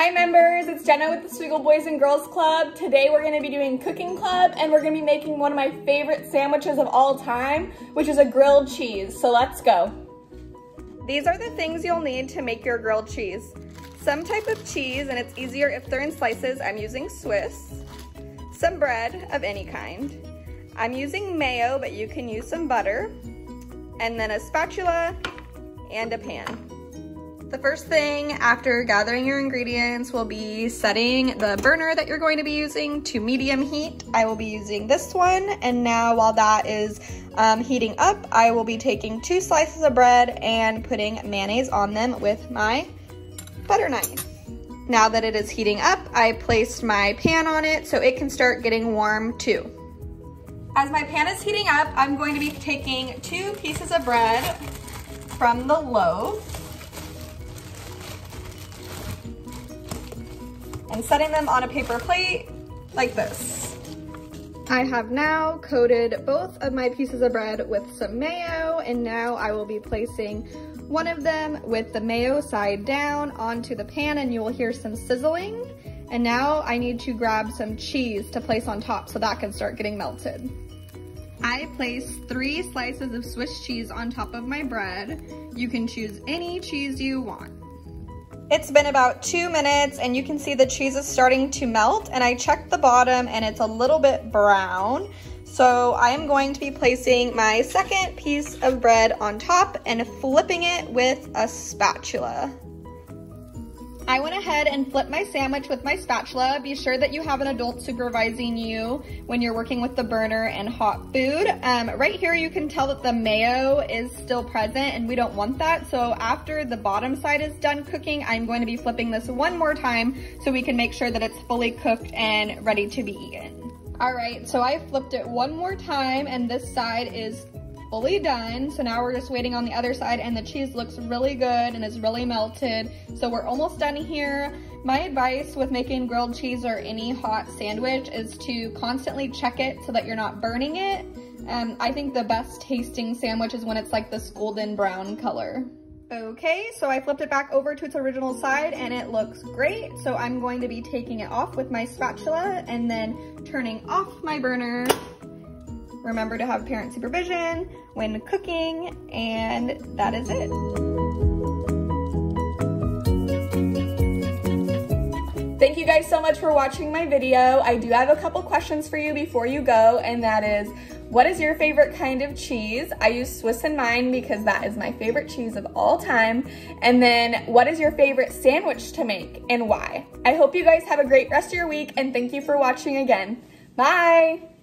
Hi members, it's Jenna with the Swegle Boys and Girls Club. Today we're gonna be doing Cooking Club and we're gonna be making one of my favorite sandwiches of all time, which is a grilled cheese. So let's go. These are the things you'll need to make your grilled cheese. Some type of cheese, and it's easier if they're in slices. I'm using Swiss. Some bread of any kind. I'm using mayo, but you can use some butter. And then a spatula and a pan. The first thing after gathering your ingredients will be setting the burner that you're going to be using to medium heat. I will be using this one and now while that is um, heating up, I will be taking two slices of bread and putting mayonnaise on them with my butter knife. Now that it is heating up, I placed my pan on it so it can start getting warm too. As my pan is heating up, I'm going to be taking two pieces of bread from the loaf and setting them on a paper plate like this. I have now coated both of my pieces of bread with some mayo and now I will be placing one of them with the mayo side down onto the pan and you will hear some sizzling. And now I need to grab some cheese to place on top so that can start getting melted. I place three slices of Swiss cheese on top of my bread. You can choose any cheese you want. It's been about two minutes and you can see the cheese is starting to melt and I checked the bottom and it's a little bit brown. So I am going to be placing my second piece of bread on top and flipping it with a spatula. I went ahead and flipped my sandwich with my spatula. Be sure that you have an adult supervising you when you're working with the burner and hot food. Um, right here you can tell that the mayo is still present and we don't want that. So after the bottom side is done cooking, I'm going to be flipping this one more time so we can make sure that it's fully cooked and ready to be eaten. All right, so I flipped it one more time and this side is fully done. So now we're just waiting on the other side and the cheese looks really good and is really melted. So we're almost done here. My advice with making grilled cheese or any hot sandwich is to constantly check it so that you're not burning it. Um, I think the best tasting sandwich is when it's like this golden brown color. Okay, so I flipped it back over to its original side and it looks great. So I'm going to be taking it off with my spatula and then turning off my burner Remember to have parent supervision when cooking, and that is it. Thank you guys so much for watching my video. I do have a couple questions for you before you go, and that is, what is your favorite kind of cheese? I use Swiss in mine because that is my favorite cheese of all time. And then what is your favorite sandwich to make and why? I hope you guys have a great rest of your week and thank you for watching again. Bye!